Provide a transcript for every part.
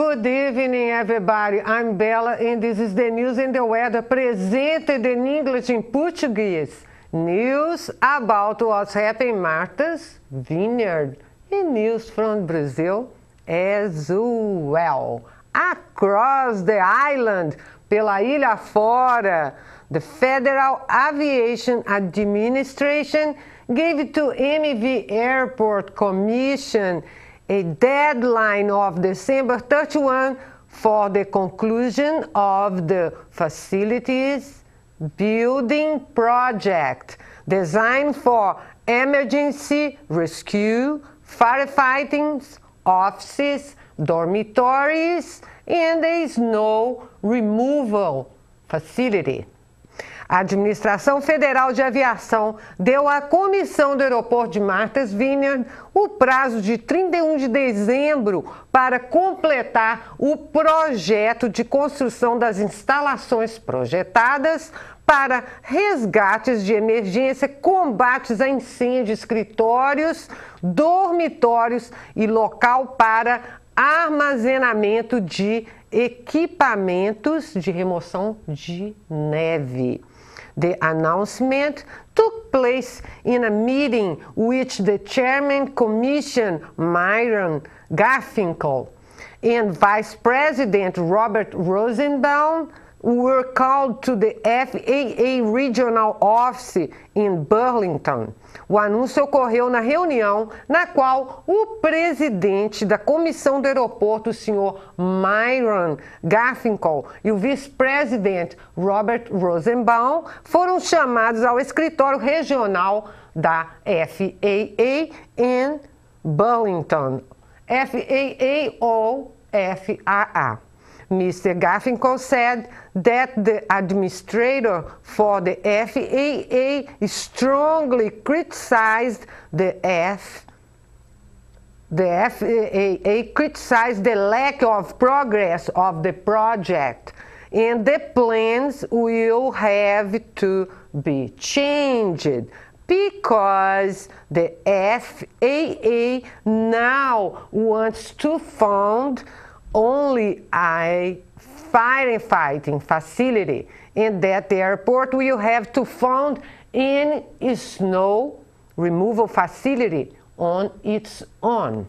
Good evening, everybody. I'm Bella, and this is the news and the weather presented in English and Portuguese. News about what's happening in Martha's Vineyard, and news from Brazil as well. Across the island, pela ilha fora, the Federal Aviation Administration gave to MV Airport Commission a deadline of December 31 for the conclusion of the facilities building project designed for emergency rescue, firefighting, offices, dormitories, and a snow removal facility. A Administração Federal de Aviação deu à Comissão do Aeroporto de Martha's Vineyard o prazo de 31 de dezembro para completar o projeto de construção das instalações projetadas para resgates de emergência, combates a incêndio, escritórios, dormitórios e local para armazenamento de equipamentos de remoção de neve. The announcement took place in a meeting which the Chairman Commission, Myron Garfinkel, and Vice President Robert Rosenbaum were called to the FAA Regional Office in Burlington. O anúncio ocorreu na reunião na qual o presidente da comissão do aeroporto, o senhor Myron Garfinkel, e o vice-presidente Robert Rosenbaum foram chamados ao escritório regional da FAA em Burlington. FAA ou FAA. Mr. Garfinkel said that the administrator for the FAA strongly criticized the F the FAA criticized the lack of progress of the project and the plans will have to be changed because the FAA now wants to fund only a firefighting facility and that airport will have to fund in a snow removal facility on its own.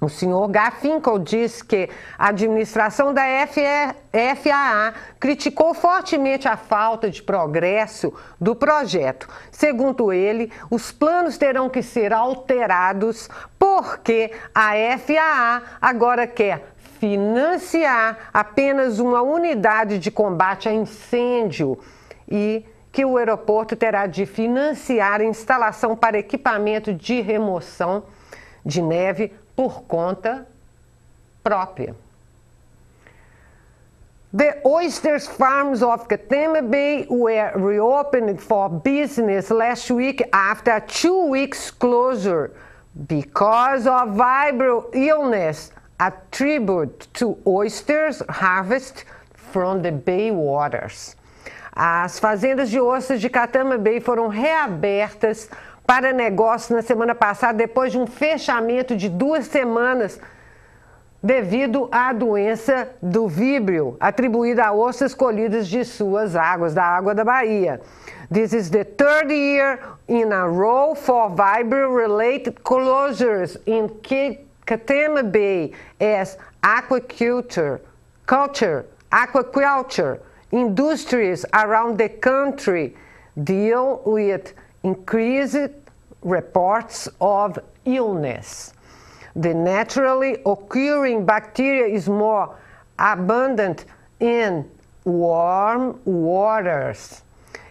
O senhor Garfinkel diz que a administração da FAA criticou fortemente a falta de progresso do projeto. Segundo ele, os planos terão que ser alterados porque a FAA agora quer financiar apenas uma unidade de combate a incêndio e que o aeroporto terá de financiar a instalação para equipamento de remoção de neve por conta própria. The oysters farms of Katama Bay were reopened for business last week after a two weeks closure because of vibrio illness attribute to oysters harvest from the bay waters. As fazendas de ostras de Catama Bay foram reabertas para negócio na semana passada, depois de um fechamento de duas semanas devido à doença do víbrio, atribuída a ostras colhidas de suas águas, da água da Bahia. This is the third year in a row for vibrio-related closures in Catema Bay as aquaculture, culture, aquaculture industries around the country deal with increased reports of illness. The naturally occurring bacteria is more abundant in warm waters.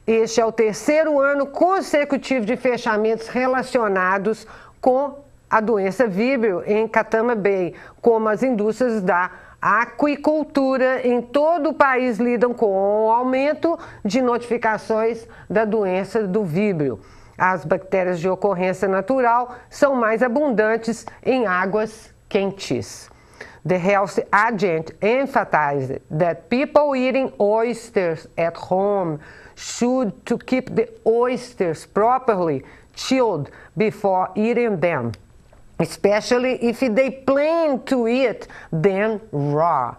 Este é o terceiro ano consecutivo de fechamentos relacionados com a doença víbrio em Catama Bay, como as indústrias da aquicultura em todo o país lidam com o aumento de notificações da doença do víbrio. As bactérias de ocorrência natural são mais abundantes em águas quentes. The health agent emphasized that people eating oysters at home should to keep the oysters properly chilled before eating them. Especially if they plan to eat them raw.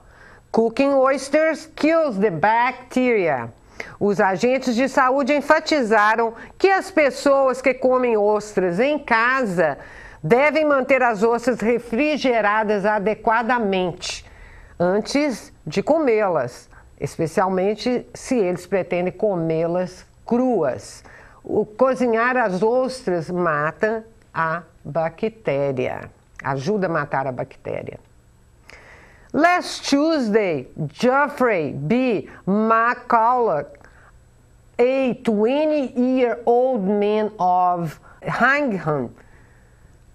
Cooking oysters kills the bacteria. Os agentes de saúde enfatizaram que as pessoas que comem ostras em casa devem manter as ostras refrigeradas adequadamente antes de comê-las, especialmente se eles pretendem comê-las cruas. O cozinhar as ostras mata a bactéria, ajuda a matar a bactéria. Last Tuesday, Geoffrey B. McCulloch, a 20-year-old man of Hingham,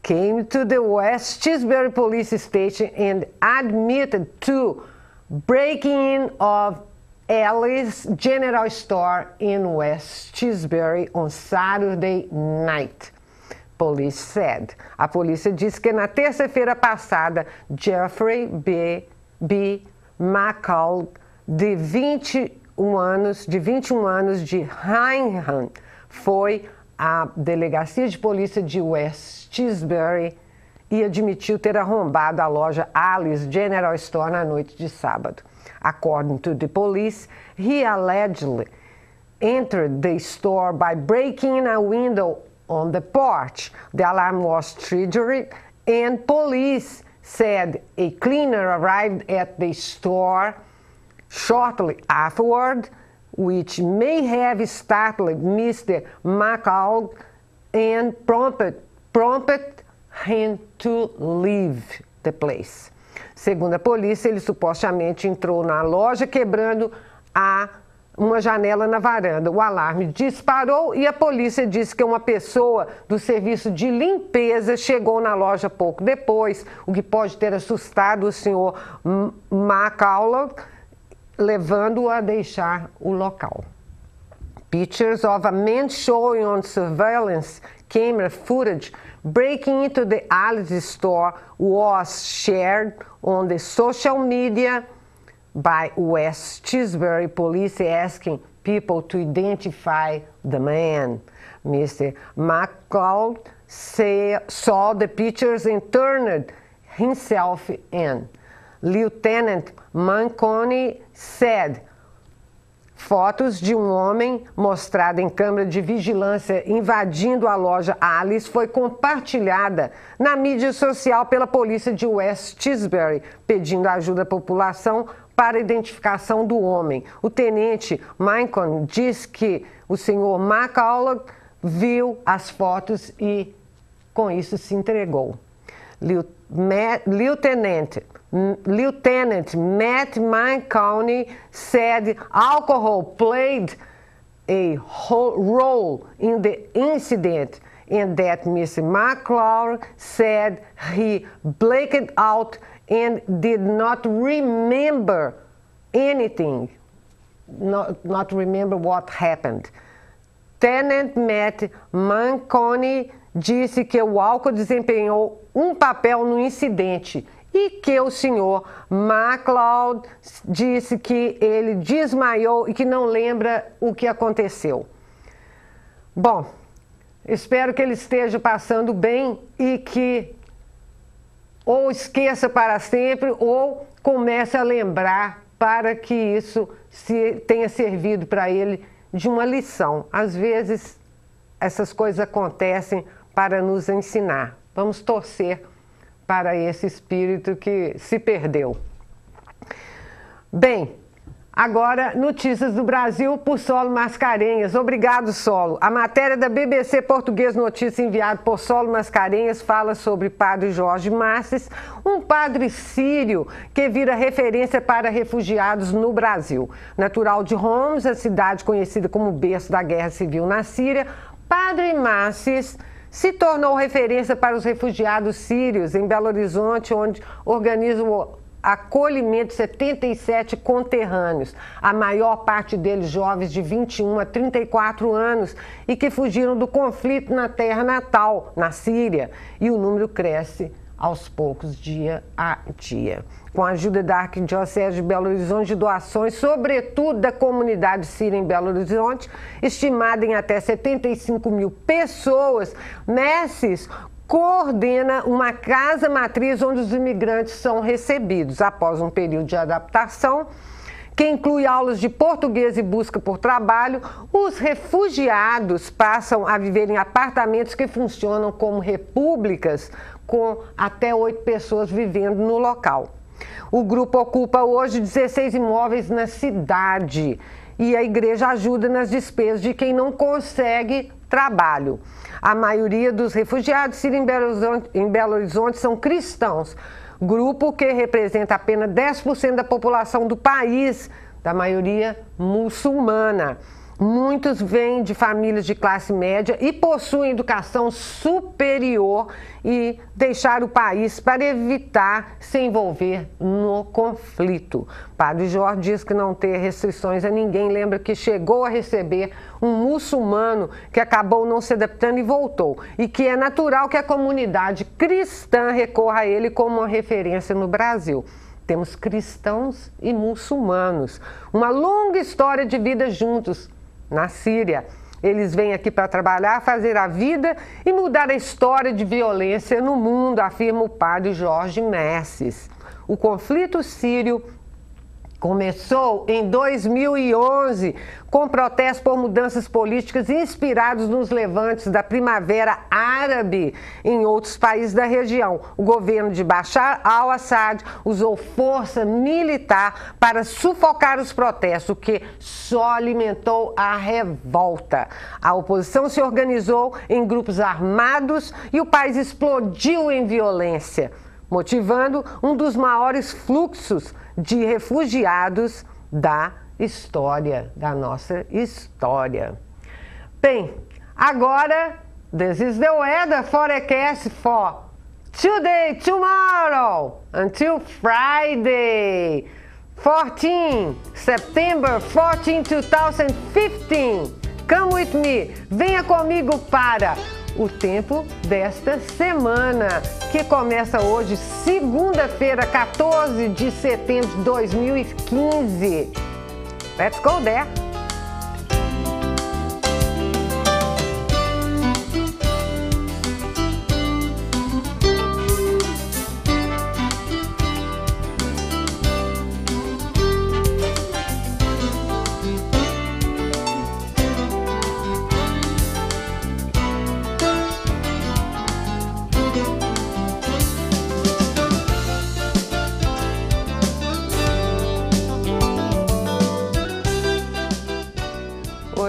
came to the West Chisbury police station and admitted to breaking in of Alice General Store in West Chisbury on Saturday night. Police said. A polícia disse que na terça-feira passada, Jeffrey B. B. McCall, de 21 anos, de 21 anos de Hingham, foi à delegacia de polícia de West Tisbury e admitiu ter arrombado a loja Alice General Store na noite de sábado. According to the police, he allegedly entered the store by breaking a window on the porch. The alarm was triggered, and police said a cleaner arrived at the store shortly afterward, which may have startled Mr. McCall and prompted, prompted him to leave the place. Segundo a polícia, ele supostamente entrou na loja quebrando a uma janela na varanda. O alarme disparou e a polícia disse que uma pessoa do serviço de limpeza chegou na loja pouco depois, o que pode ter assustado o senhor McCullough, levando-o a deixar o local. Pictures of a man showing on surveillance camera footage breaking into the Alice store was shared on the social media by West Chisbury police asking people to identify the man. Mr. McCall saw the pictures and turned himself in. Lieutenant Manconi said Fotos de um homem mostrado em câmera de vigilância invadindo a loja Alice foi compartilhada na mídia social pela polícia de West Tisbury, pedindo ajuda à população para a identificação do homem. O tenente Michael diz que o senhor McCullough viu as fotos e com isso se entregou. Lieutenant Lieutenant Matt McCowney said alcohol played a role in the incident and that Mr. McCloud said he blacked out and did not remember anything, not, not remember what happened. Tenant Matt Manconi disse que o álcool desempenhou um papel no incidente e que o senhor MacLeod disse que ele desmaiou e que não lembra o que aconteceu. Bom, espero que ele esteja passando bem e que ou esqueça para sempre ou comece a lembrar para que isso se tenha servido para ele de uma lição. Às vezes essas coisas acontecem para nos ensinar. Vamos torcer para esse espírito que se perdeu. Bem, Agora, notícias do Brasil por Solo Mascarenhas. Obrigado, Solo. A matéria da BBC Português Notícias enviada por Solo Mascarenhas fala sobre Padre Jorge Masses, um padre sírio que vira referência para refugiados no Brasil. Natural de Homs, a cidade conhecida como berço da Guerra Civil na Síria, Padre Masses se tornou referência para os refugiados sírios em Belo Horizonte, onde organiza o acolhimento de 77 conterrâneos, a maior parte deles jovens de 21 a 34 anos e que fugiram do conflito na terra natal, na Síria, e o número cresce aos poucos, dia a dia. Com a ajuda da Arquidiocese de Belo Horizonte doações, sobretudo da comunidade síria em Belo Horizonte, estimada em até 75 mil pessoas, Messes coordena uma casa matriz onde os imigrantes são recebidos após um período de adaptação que inclui aulas de português e busca por trabalho, os refugiados passam a viver em apartamentos que funcionam como repúblicas, com até oito pessoas vivendo no local. O grupo ocupa hoje 16 imóveis na cidade e a igreja ajuda nas despesas de quem não consegue trabalho. A maioria dos refugiados em Belo Horizonte, em Belo Horizonte são cristãos, grupo que representa apenas 10% da população do país, da maioria muçulmana. Muitos vêm de famílias de classe média e possuem educação superior e deixar o país para evitar se envolver no conflito. Padre Jorge diz que não ter restrições a ninguém. Lembra que chegou a receber um muçulmano que acabou não se adaptando e voltou. E que é natural que a comunidade cristã recorra a ele como uma referência no Brasil. Temos cristãos e muçulmanos. Uma longa história de vida juntos na Síria. Eles vêm aqui para trabalhar, fazer a vida e mudar a história de violência no mundo, afirma o padre Jorge Messes. O conflito sírio Começou em 2011 com protestos por mudanças políticas inspirados nos levantes da Primavera Árabe em outros países da região. O governo de Bashar al-Assad usou força militar para sufocar os protestos, o que só alimentou a revolta. A oposição se organizou em grupos armados e o país explodiu em violência, motivando um dos maiores fluxos de refugiados da história, da nossa história. Bem, agora, this is the weather forecast for today, tomorrow, until Friday, 14 September 14, 2015. Come with me, venha comigo para o tempo desta semana, que começa hoje, segunda-feira, 14 de setembro de 2015. Let's go there!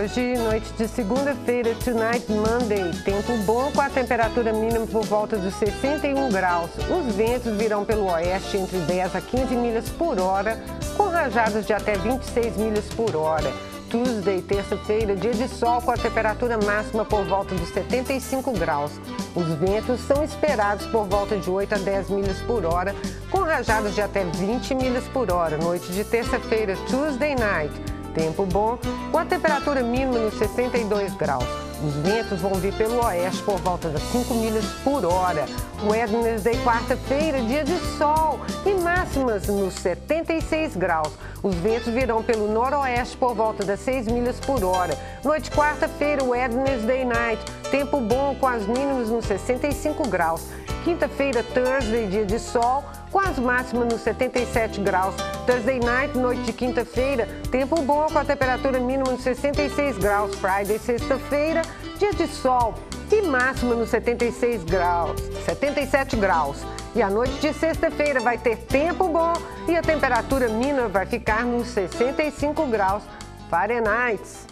Hoje, noite de segunda-feira, tonight Monday, tempo bom com a temperatura mínima por volta dos 61 graus. Os ventos virão pelo oeste entre 10 a 15 milhas por hora, com rajadas de até 26 milhas por hora. Tuesday, terça-feira, dia de sol com a temperatura máxima por volta dos 75 graus. Os ventos são esperados por volta de 8 a 10 milhas por hora, com rajadas de até 20 milhas por hora. Noite de terça-feira, Tuesday night. Tempo bom, com a temperatura mínima nos 62 graus. Os ventos vão vir pelo oeste por volta das 5 milhas por hora. Wednesday, quarta-feira, dia de sol e máximas nos 76 graus. Os ventos virão pelo noroeste por volta das 6 milhas por hora. Noite quarta-feira, Wednesday night. Tempo bom com as mínimas nos 65 graus. Quinta-feira, Thursday, dia de sol, com as máximas nos 77 graus. Thursday night, noite de quinta-feira, tempo bom com a temperatura mínima nos 66 graus. Friday, sexta-feira, dia de sol e máxima nos 76 graus, 77 graus. E a noite de sexta-feira vai ter tempo bom e a temperatura mínima vai ficar nos 65 graus Fahrenheit.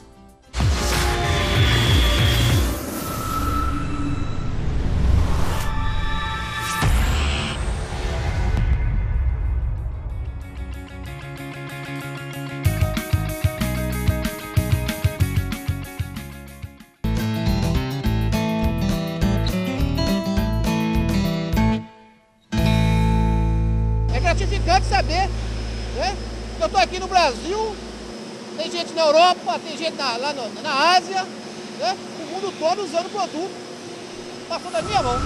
Tem gente na Europa, tem gente na, lá no, na Ásia, né? o mundo todo usando o produto, passou da minha mão.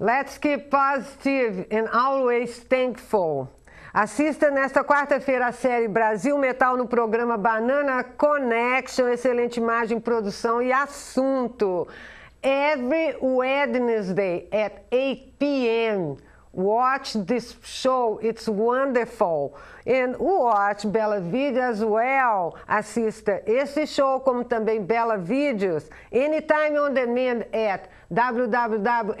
Let's keep positive and always thankful. Assista nesta quarta-feira a série Brasil Metal no programa Banana Connection, excelente imagem, produção e assunto. Every Wednesday at 8 p.m. Watch this show, it's wonderful. And watch Bela Video as well. Assista esse show, como também Bela Vídeos, anytime on demand at www.mvtv.org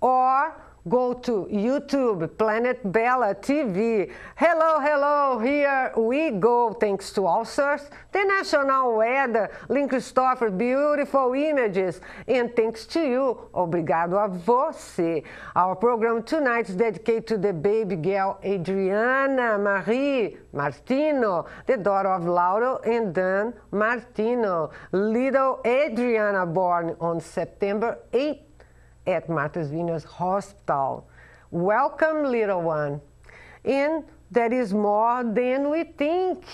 or Go to YouTube, Planet Bella TV. Hello, hello, here we go. Thanks to all sources, the National Weather, Link Christopher, beautiful images. And thanks to you, obrigado a você. Our program tonight is dedicated to the baby girl Adriana Marie Martino, the daughter of Lauro and Dan Martino. Little Adriana born on September 8 at Martha's Vineyard Hospital. Welcome, little one. And there is more than we think.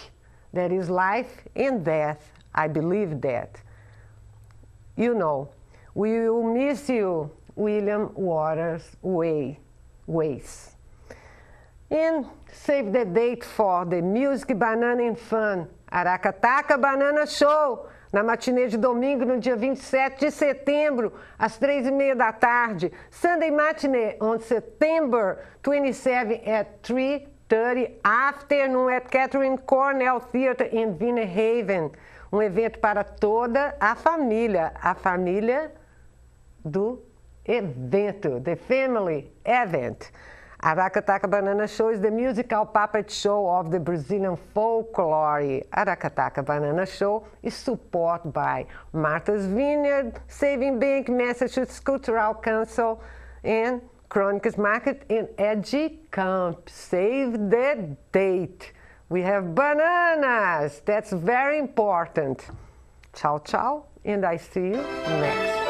There is life and death. I believe that. You know, we will miss you, William Waters Way, Ways. And save the date for the Music Banana and Fun Aracataca Banana Show na matinê de domingo, no dia 27 de setembro, às três e meia da tarde. Sunday Matinee on September 27 at 3.30 afternoon at Catherine Cornell Theatre in Haven. Um evento para toda a família, a família do evento, the family event. Aracataca Banana Show is the musical puppet show of the Brazilian folklore. Aracataca Banana Show is supported by Martha's Vineyard, Saving Bank, Massachusetts Cultural Council, and Chronicles Market in Edgy Camp. Save the date. We have bananas. That's very important. Ciao, ciao, and I see you next.